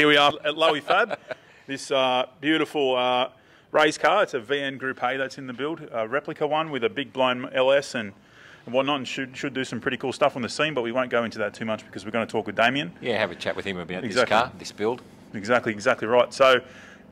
here we are at Lowy Fab. This uh, beautiful uh, race car. It's a VN Group A that's in the build, a replica one with a big blown LS and, and whatnot, and should should do some pretty cool stuff on the scene. But we won't go into that too much because we're going to talk with Damien. Yeah, have a chat with him about Exactly. this car, this build. Exactly, exactly right. So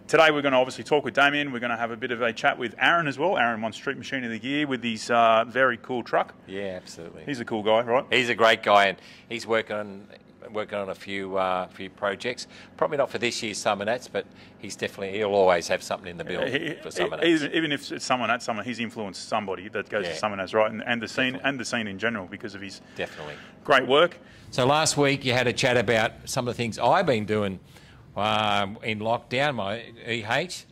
today we're going to obviously talk with Damien. We're going to have a bit of a chat with Aaron as well. Aaron won Street Machine of the Year with his uh, very cool truck. Yeah, absolutely. He's a cool guy, right? He's a great guy, and he's working on working on a few uh, few projects. Probably not for this year's Summernats, but he's definitely he'll always have something in the build He- for Summernats. even, even if it's someone at someone, he's influenced somebody that goes Yeah. to someone as right, and, and the scene Definitely. and the scene in general because of his Definitely. great work. So last week you had a chat about some of the things I've been doing um, in lockdown. My EH,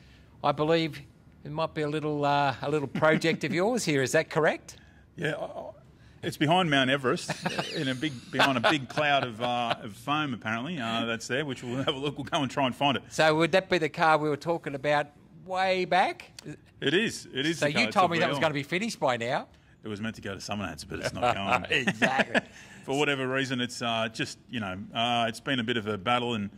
I believe it might be a little uh, a little project of yours here. Is that correct? Yeah, it's behind Mount Everest in a big behind a big cloud of, uh, of foam. Apparently, uh, that's there, which we'll have a look. We'll go and try and find it. So would that be the car we were talking about way back? It is. It is. So you told me that was VL. going to be finished by now. It was meant to go to Summernats, but it's not going. exactly. For whatever reason, it's uh, just you know uh, it's been a bit of a battle and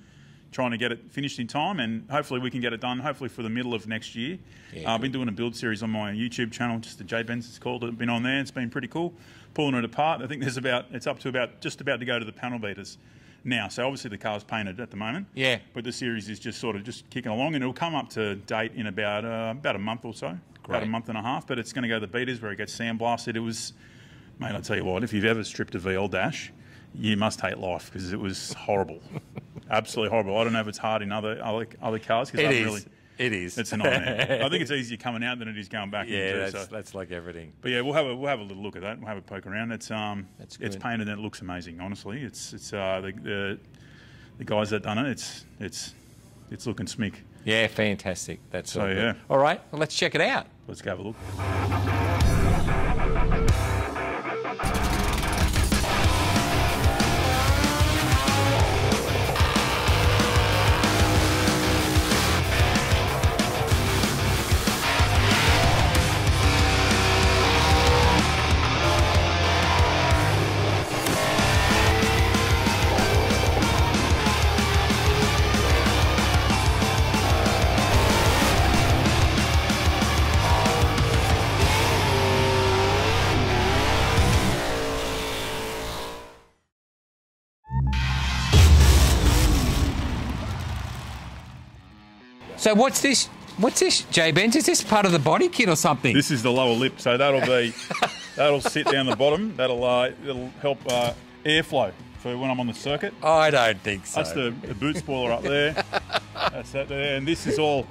trying to get it finished in time, and hopefully we can get it done. Hopefully for the middle of next year. Yeah, uh, I've been doing a build series on my YouTube channel, just the JBens it's called. I've been on there. It's been pretty cool, pulling it apart. I think there's about it's up to about just about to go to the panel beaters now. So obviously the car's painted at the moment. Yeah. But the series is just sort of just kicking along, and it'll come up to date in about uh, about a month or so, about a month and a half. But it's going to go to the beaters where it gets sandblasted. It was, mate, I tell you what, if you've ever stripped a VL dash, you must hate life because it was horrible, absolutely horrible. I don't know if it's hard in other other, other cars because It I is. really. It is. It's a nightmare. I think it's easier coming out than it is going back in. yeah, too, that's, so. that's like everything. But yeah, we'll have a we'll have a little look at that. We'll have a poke around. It's um That's it's painted and it looks amazing. Honestly, it's it's uh the the, the guys that done it. It's it's it's looking smick. Yeah, fantastic. That's So, all good. yeah. All right, well, let's check it out. Let's go have a look. So what's this? What's this, JBens? Is this part of the body kit or something? This is the lower lip, so that'll be that'll sit down the bottom. That'll uh, it'll help uh, airflow for when I'm on the circuit. I don't think so. That's the, the boot spoiler up there. That's that there, and this is all.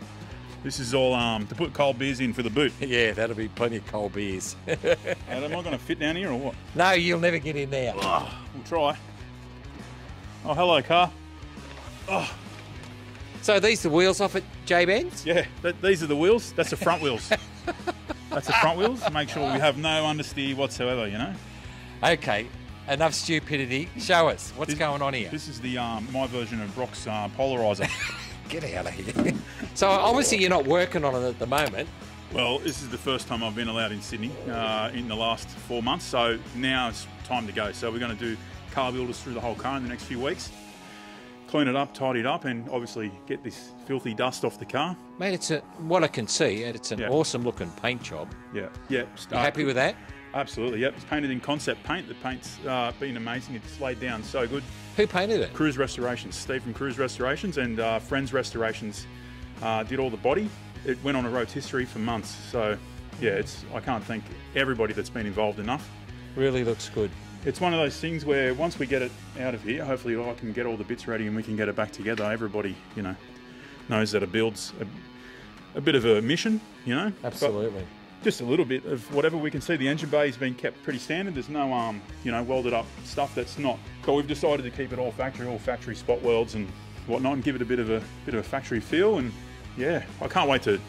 This is all um, to put cold beers in for the boot. yeah, that'll be plenty of cold beers. And am I going to fit down here or what? no, you'll never get in there. Oh, we'll try. Oh, hello, car. So these the wheels off at JBens? Yeah, that, these are the wheels. That's the front wheels. That's the front wheels. Make sure we have no understeer whatsoever. You know. Okay, enough stupidity. Show us what's This- going on here. This is the um, my version of Brock's uh, polarizer. Get out of here. so obviously you're not working on it at the moment. well, this is the first time I've been allowed in Sydney uh, in the last four months. So now it's time to go. So we're going to do car builders through the whole car in the next few weeks. Clean it up, tidy it up, and obviously get this filthy dust off the car. Mate, it's a what I can see, and it's an Yeah. awesome looking paint job. Yeah, yeah. You happy with that? Absolutely, yep. It's painted in concept paint. The paint's uh, been amazing. It's laid down so good. Who painted it? Cruise Restorations, Steve from Cruise Restorations and uh, Friends Restorations uh, did all the body. It went on a rotisserie for months. So, yeah, it's I can't thank everybody that's been involved enough. Really looks good. It's one of those things where once we get it out of here, hopefully I can get all the bits ready and we can get it back together. Everybody, you know, knows that it builds a, a bit of a mission, you know. But- Absolutely. just a little bit of whatever we can see. The engine bay has been kept pretty standard. There's no, um, you know, welded up stuff that's not. But we've decided to keep it all factory, all factory spot welds and whatnot, and give it a bit of a bit of a factory feel. And yeah, I can't wait to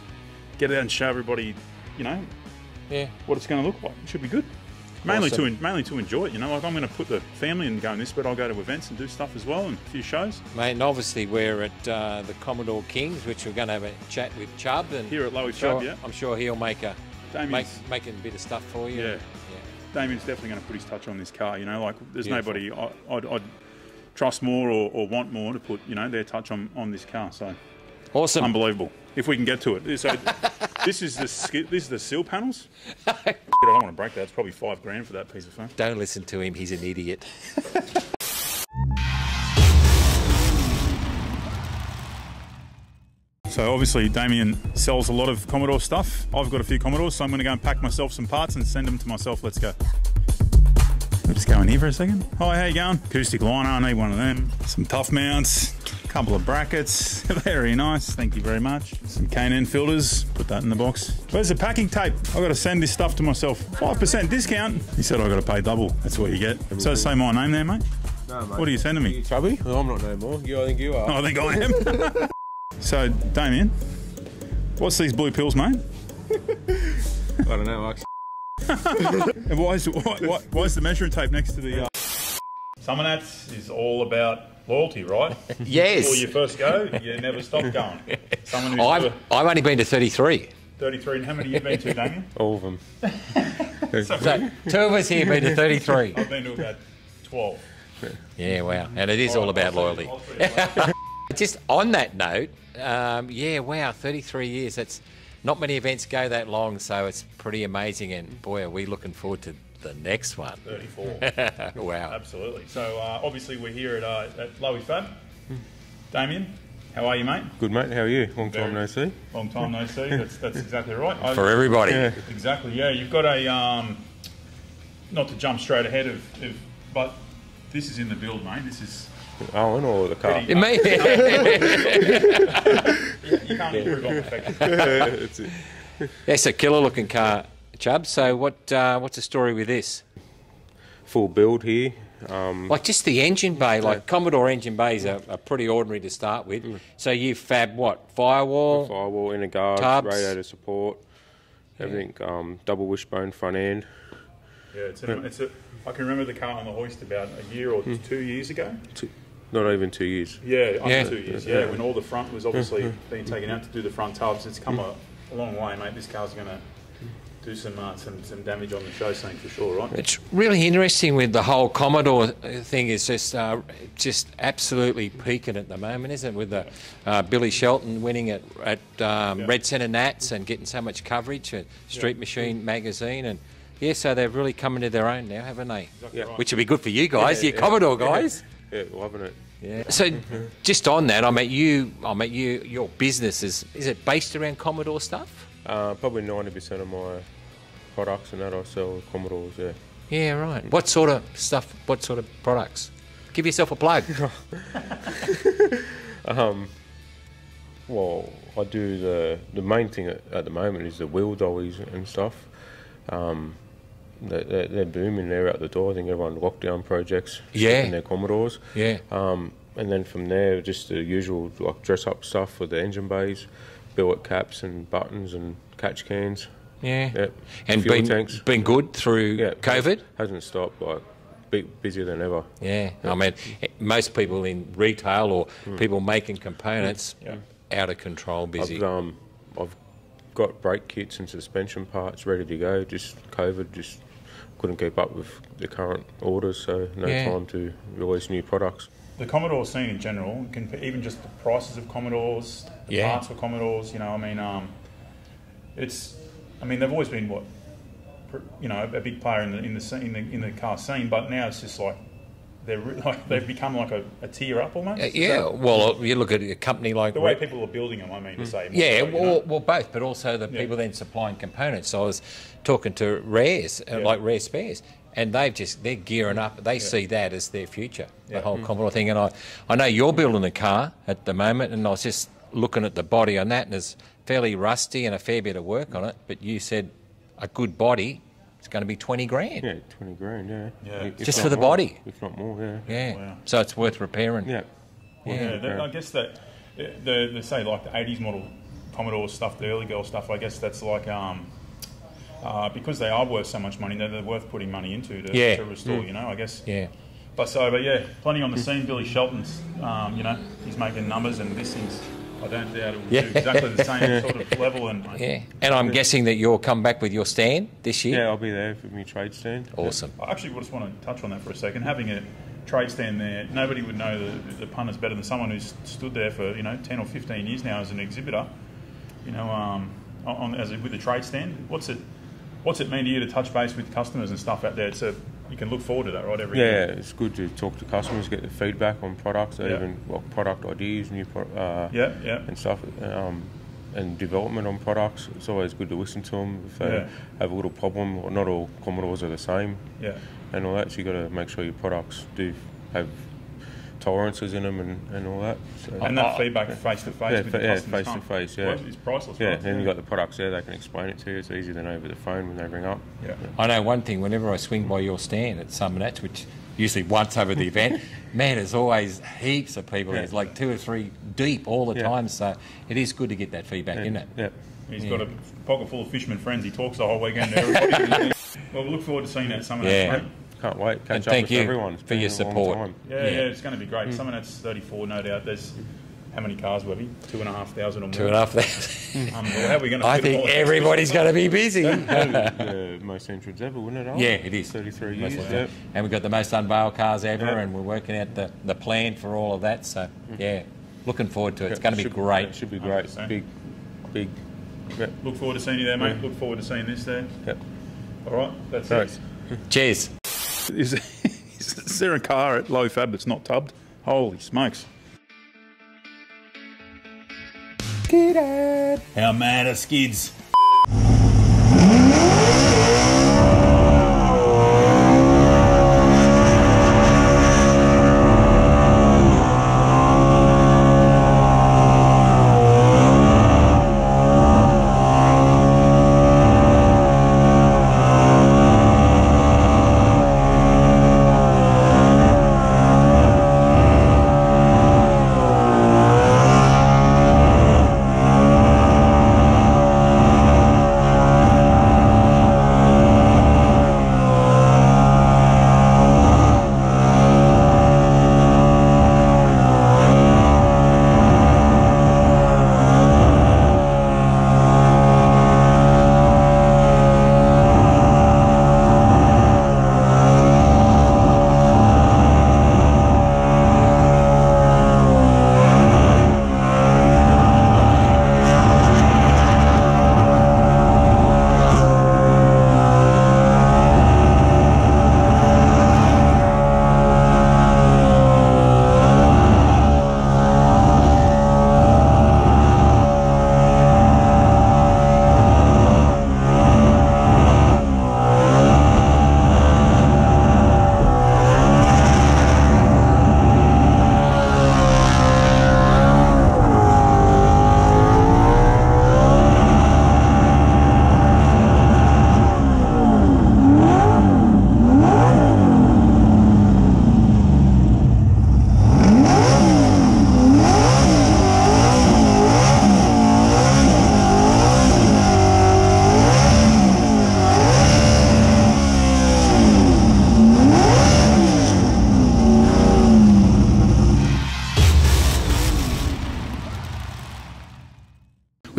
get it out and show everybody, you know, Yeah. what it's going to look like. It should be good. Mainly Awesome. to mainly to enjoy it, you know. Like I'm going to put the family and go in this, but I'll go to events and do stuff as well and a few shows Mate, and obviously we're at uh, the Commodore Kings, which we're going to have a chat with Chubb. And here at Lowy sure, Fab. Yeah, I'm sure he'll make a make, making a bit of stuff for you. Yeah. Damien's definitely going to put his touch on this car. You know, like there's Beautiful. nobody. I, I'd, I'd trust more or, or want more to put you know their touch on, on this car. So Awesome. unbelievable. If we can get to it. So this is the ski- this is the seal panels. I don't want to break that. It's probably five grand for that piece of foam. Don't listen to him. He's an idiot. So obviously Damien sells a lot of Commodore stuff. I've got a few Commodores, so I'm going to go and pack myself some parts and send them to myself. Let's go. I'll just go in here for a second. Hi, how you going? Acoustic liner, I need one of them. Some tough mounts, a couple of brackets. very nice, thank you very much. Some K&N filters, put that in the box. Where's the packing tape? I've got to send this stuff to myself. 5% discount. He said I've got to pay double. That's what you get. So say my name there, mate. No, mate. What are you sending me? Chubby? Well, I'm not no more. You, I think you are. I think I am. so, Damien, what's these blue pills, mate? I don't know. Actually. And why is, why, why, why is the measuring tape next to the... Uh... Summernats is all about loyalty, right? Yes. Before you first go, you never stop going. Someone who's I've, I've... I've only been to 33. 33, and how many have you been to, Damien? All of them. So two of us here been to 33. I've been to about 12. Yeah, wow. And it is all about loyalty. Just on that note, um, yeah, wow, 33 years. That's not many events go that long, so it's pretty amazing. And boy, are we looking forward to the next one. 34. wow. Absolutely. So, uh, obviously, we're here at, uh, at Lowy Fab. Damien, how are you, mate? Good, mate. How are you? Long time no see. Long time no see. That's, that's exactly right. I- For everybody. Yeah. Exactly. Yeah, you've got a um, not to jump straight ahead of, of, but this is in the build, mate. This is Owen or the car? Pretty- It may- you can't improve on perfection. That's it. That's a killer looking car, Chubb. So what? Uh, what's the story with this? Full build here. Um, Like just the engine bay, like Commodore engine bays are, are pretty ordinary to start with. So you fab what? Firewall. firewall, inner guard, Tubs. radiator support, everything. Um, double wishbone front end. Yeah, it's a, it's a. I can remember the car on the hoist about a year or two years ago. Two, not even two years. Yeah, under Yeah. two years. Yeah, when all the front was obviously being taken out to do the front tubs. It's come a, a long way, mate. This car's going to do some uh, some some damage on the show scene for sure, right? It's really interesting with the whole Commodore thing. Is just uh, just absolutely peaking at the moment, isn't it? With the uh, Billy Shelton winning at at um, Yeah. Red Centre Nats and getting so much coverage at Street Machine magazine and. Yeah, so they've really come into their own now, haven't they? Exactly right. Which would be good for you guys, Yeah, you yeah. Commodore guys. Yeah, loving it. Yeah. So, just on that, I met you. I met you. Your business is is it based around Commodore stuff? Uh, probably 90% of my products and that I sell Commodores, yeah. Yeah, right. What sort of stuff? What sort of products? Give yourself a plug. um, Well, I do the the main thing at, at the moment is the wheel dollies and stuff. Um, they're, they're, booming. They're out the door. I think everyone lockdown projects. Yeah. shipping their Commodores. yeah. Um, and then from there, just the usual like dress up stuff for the engine bays, billet caps and buttons and catch cans. Yeah. Yep. And Fuel been tanks. been good through Yeah, COVID. hasn't stopped. Like bu- busier than ever. Yeah. I mean, most people in retail or people making components Yeah. out of control, busy. I've um, I've got brake kits and suspension parts ready to go. Just COVID, just couldn't keep up with the current orders, so no Yeah. time to release new products. the Commodore scene in general, can, even just the prices of Commodores, the Yeah. parts for Commodores, you know, I mean, um, it's, I mean, they've always been what, you know, a big player in the in the scene, in the, in the car scene, but now it's just like they're re- like they've become like a, a tier up almost. Uh, yeah. Well, you look at a company like the way Re- people are building them, I mean to say. more Yeah, so, well, know. well, both, but also the Yeah. people then supplying components. So I was talking to Rares, uh, Yeah. like Rare Spares, and they've just they're gearing up. They see that as their future, the Yeah. Mm. whole Commodore thing. And I, I know you're building a car at the moment, and I was just looking at the body on that, and it's fairly rusty and a fair bit of work on it. But you said a good body is going to be twenty grand. Yeah, twenty grand. Yeah, Yeah. If Just for the more, body? if not more. Yeah. Yeah, Wow. so it's worth repairing. Yeah. Yeah, that, I guess that uh, the, the say like the '80s model Commodore stuff, the early girl stuff. I guess that's like um, uh, because they are worth so much money, they're, they're worth putting money into to, Yeah. to restore. You know, I guess. Yeah. But so, but yeah, plenty on the scene. Billy Shelton's, um, you know, he's making numbers, and this thing's. I don't doubt it will Yeah. do exactly the same sort of level. And Yeah, and I'm guessing that you'll come back with your stand this year. Yeah, I'll be there for my trade stand. Awesome. I actually just want to touch on that for a second. Having a trade stand there, nobody would know the, the punters better than someone who's stood there for you know ten or fifteen years now as an exhibitor. You know, um, on, as a, with the trade stand, what's it what's it mean to you to touch base with customers and stuff out there? It's a you can look forward to that, right? Every Yeah, year. it's good to talk to customers, get the feedback on products, Yeah. even well, product ideas, new pro- uh, yeah, yeah. and stuff, um, and development on products. It's always good to listen to them if they Yeah. have a little problem. Or not all Commodores are the same, Yeah, and all that. So you got to make sure your products do have tolerances in them and, and all that. So, and that feedback face to face Yeah, with fa- the yeah, face to face, yeah. it's priceless. yeah, right? then you got the products there. They can explain it to you. It's easier than over the phone when they ring up. yeah. I know one thing. Whenever I swing by your stand at Summernats, which usually once over the event, man, there's always heaps of people. Yeah. There's like two or three deep all the Yeah. time. So it is good to get that feedback, Yeah, isn't it? Yeah. He's Yeah. got a pocket full of fishermen friends. He talks the whole weekend to everybody. well, we look forward to seeing that some of Yeah. That. mate. Can't wait. Catch And up thank with you everyone. It's for your support. Yeah, yeah, Yeah. it's going to be great. Summernats 34, no doubt. There's how many cars, Webby? Two and a half thousand or more. Two and a half thousand. Um, well, how are we going to I think everybody's going to be busy. the most entrants ever, wouldn't it? Al? Yeah, it is. 33 Most years. of Yeah. it. And we've got the most unveiled cars ever, Yeah. and we're working out the, the plan for all of that. So, yeah, looking forward to it. It's going to be great. yeah, should be great. 100%. Big, big. Yeah. Look forward to seeing you there, mate. Yeah. Look forward to seeing this there. yeah. All right, that's Thanks. it. Cheers. Is, is there a car at low fab that's not tubbed? Holy smokes. How mad are skids?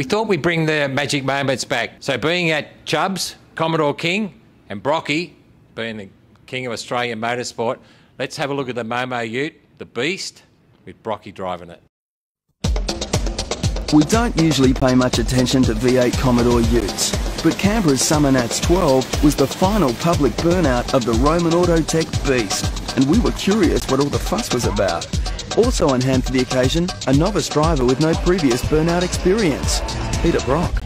Thought we'd bring the magic moments back. So, being at Chubbs, Commodore King, and Brocky, being the king of Australian motorsport, let's have a look at the Momo Ute, the Beast, with Brocky driving it. We don't usually pay much attention to V8 Commodore Utes, but Canberra's Summernats 12 was the final public burnout of the Roman Autotech Beast, and we were curious what all the fuss was about. Also on hand for the occasion, a novice driver with no previous burnout experience, Peter Brock.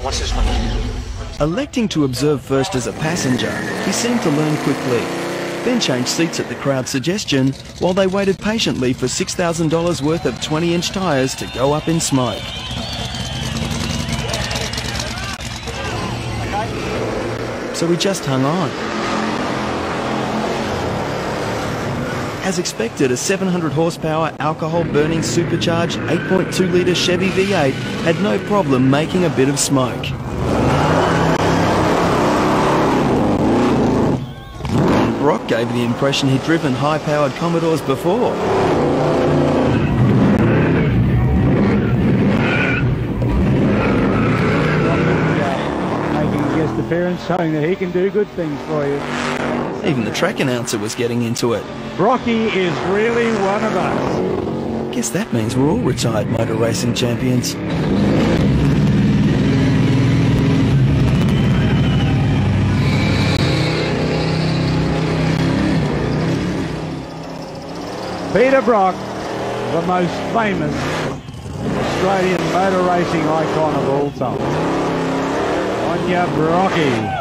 What's this one? Electing to observe first as a passenger, he seemed to learn quickly. Then changed seats at the crowd's suggestion while they waited patiently for $6,000 worth of 20 inch tyres to go up in smoke. So we just hung on. As expected, a 700 horsepower alcohol burning supercharged 8.2 litre Chevy V8 had no problem making a bit of smoke. Brock gave the impression he'd driven high-powered Commodores before. appearance, showing that he can do good things for you. Even the track announcer was getting into it. Brocky is really one of us. Guess that means we're all retired motor racing champions. Peter Brock, the most famous Australian motor racing icon of all time. On ya, Brocky.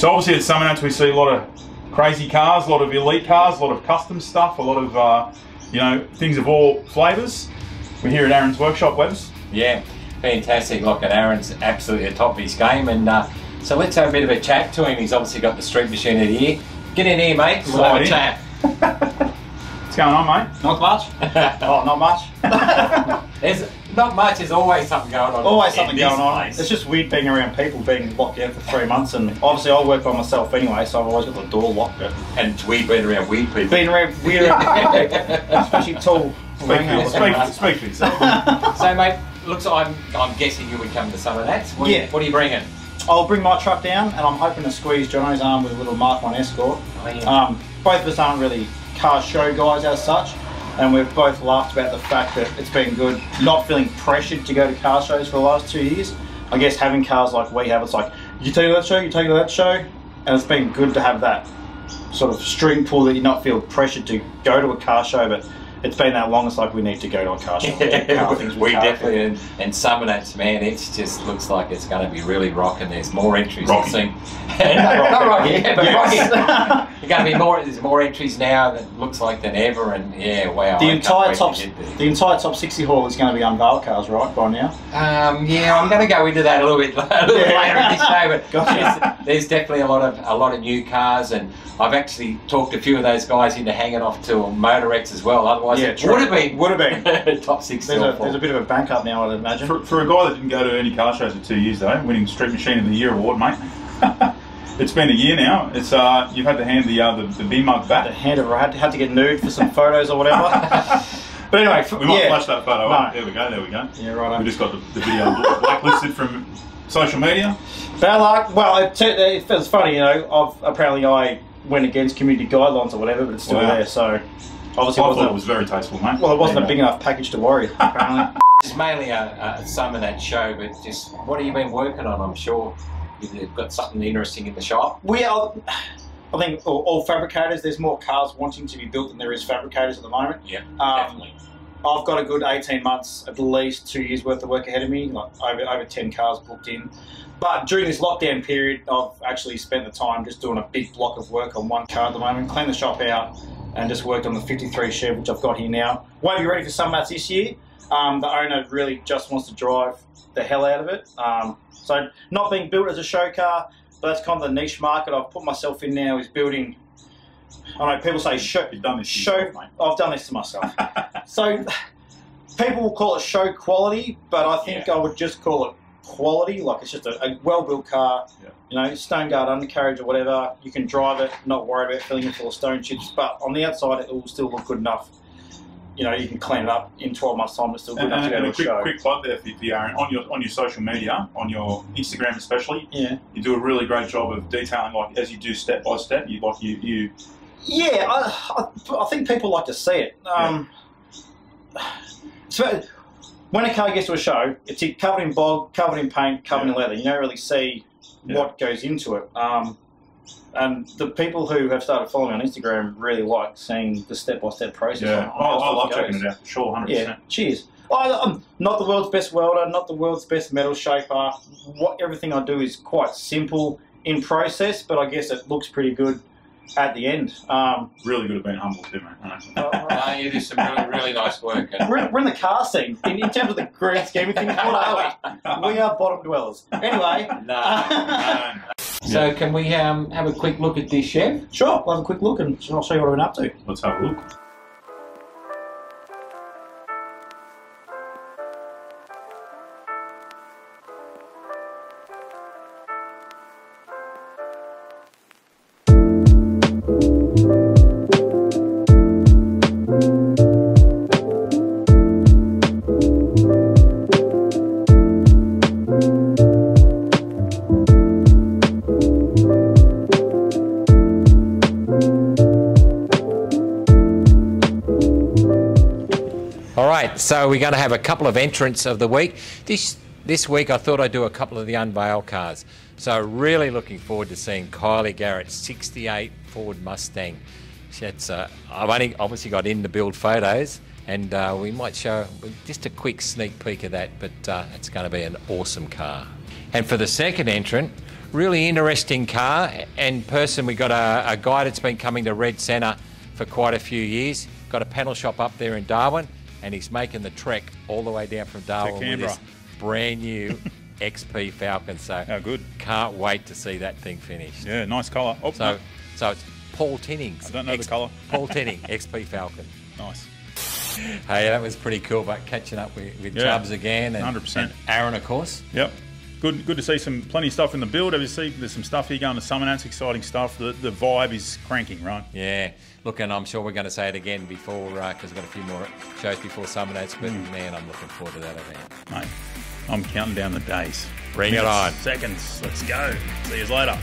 So obviously at Summernats we see a lot of crazy cars, a lot of elite cars, a lot of custom stuff, a lot of uh, you know things of all flavours. We're here at Aaron's workshop, Webs. Yeah, fantastic. Look at Aaron's absolutely at the top of his game. And uh, so let's have a bit of a chat to him. He's obviously got the street machine in here. Get in here, mate. We'll have a in. chat. What's going on, mate? Not much. oh, not much. There's not much. There's always something going on. Always something this going on. place. It's just weird being around people being locked out for three months, and obviously I work by myself anyway, so I've always got the door locked. And we've been around weird people. being around weird, especially tall. Speak for, your- speak, speak for yourself. So, mate, looks like I'm, I'm guessing you would come to Summernats. What, Yeah. What are you bringing? I'll bring my truck down, and I'm hoping to squeeze Jono's arm with a little Mark One Escort. Oh, yeah. Um, both of us aren't really car show guys as such, and we've both laughed about the fact that it's been good not feeling pressured to go to car shows for the last two years. I guess having cars like we have, it's like you take to that show, you take it to that show, and it's been good to have that sort of string pull that you not feel pressured to go to a car show, but it's been that long. It's like we need to go to a car show. Car we definitely and, and Summernats man, it just looks like it's going to be really rocking. There's more entries. it Rocky. Not Rocky, yeah, but Yes. Rocky. There's going to be more. There's more entries now that looks like than ever, and yeah, wow. The I entire wait to top, the entire top 60 hall is going to be unveiled cars, right, by now? Um, yeah, I'm going to go into that a little bit, a little bit Yeah. later in this show, but Gotcha. there's, there's definitely a lot of a lot of new cars, and I've actually talked a few of those guys into hanging off to MotorEx as well. Otherwise, Yeah, it would have been Would have been. top sixty. There's still a, there's a bit of a bank up now, I'd imagine. For, for a guy that didn't go to any car shows for two years though, winning Street Machine of the Year award, mate. it's been a year now. It's uh, you've had to hand the uh, the, the B mug the back. hand over, I had to, had to get nude for some photos or whatever. but anyway, f- We might yeah. flash that photo No. up. There we go. There we go. Yeah, right. We just got the, the video blacklisted from social media. Bad luck. Well, it, t- it feels funny, you know. I've, apparently, I went against community guidelines or whatever, but it's still Wow. there. So I obviously, it thought wasn't. it was very tasteful, mate. well, it wasn't a big enough package to worry. Apparently. It's mainly a, a Summernats show, but just what have you been working on? I'm sure you've got something interesting in the shop. we are. I think all, all fabricators. There's more cars wanting to be built than there is fabricators at the moment. Yep, Um, definitely. I've got a good 18 months, at least two years worth of work ahead of me, like over, over 10 cars booked in. But during this lockdown period, I've actually spent the time just doing a big block of work on one car at the moment, cleaned the shop out, and just worked on the 53 Chev, which I've got here now. Won't be ready for Summernats this year. Um, the owner really just wants to drive the hell out of it. Um, so not being built as a show car, but that's kind of the niche market I've put myself in now is building. I know people say show, You've done this show. yourself, mate. I've done this to myself. So people will call it show quality, but I think I would just call it quality. Like it's just a, a well-built car, Yeah. you know, stone guard undercarriage or whatever. You can drive it, not worry about filling it full of stone chips. But on the outside, it will still look good enough. You know, you can clean it up in 12 months' time. It's still good And, enough and, to and go a to a quick, show. quick plug there for you, Aaron. On your on your social media, on your Instagram especially, Yeah. you do a really great job of detailing, like as you do step by step. You like you you Yeah, I, I, I think people like to see it. Um, so when a car gets to a show, it's covered in bog, covered in paint, covered in leather. You don't really see Yeah. what goes into it. Um, and the people who have started following me on Instagram really like seeing the step-by-step process. yeah. on I, love checking it out for sure, 100%. Yeah, cheers. I, I'm not the world's best welder, not the world's best metal shaper. What everything I do is quite simple in process, but I guess it looks pretty good at the end. Um, Really good at being humble too, mate. I know. No, you do some really, really nice work. We're, we're in the car scene. In, in terms of the grand scheme of things, what are we? We are bottom dwellers. Anyway, no. Um, So can we um, have a quick look at this Chev? sure, we'll have a quick look and I'll show you what I've been up to. let's have a look. We're going to have a couple of entrants of the week. This this week I thought I'd do a couple of the unveil cars. So really looking forward to seeing Kylie Garrett's 68 Ford Mustang. That's uh, I've only obviously got in to build photos, and uh, we might show just a quick sneak peek of that. But uh, it's going to be an awesome car. And for the second entrant, really interesting car and person. We got a, a guy that's been coming to Red Centre for quite a few years. Got a panel shop up there in Darwin, and he's making the trek all the way down from Darwin with Canberra. this brand new XP Falcon. So How good. can't wait to see that thing finished. Yeah, nice colour. Oh, So, no, so it's Paul Tinnings. I don't know the colour. Paul Tinning, XP Falcon. nice. Hey, that was pretty cool. But catching up with, with Yeah, Chubbs again, and, 100%. and Aaron, of course. Yep. Good, good to see some plenty of stuff in the build. Obviously, there's some stuff here going to Summer. That's exciting stuff. The, the vibe is cranking, right? Yeah, look, and I'm sure we're going to say it again before because we've got a few more shows before Summernats. But Mm. man, I'm looking forward to that event. Mate, I'm counting down the days. Bring it on. Seconds. Let's go. See you later.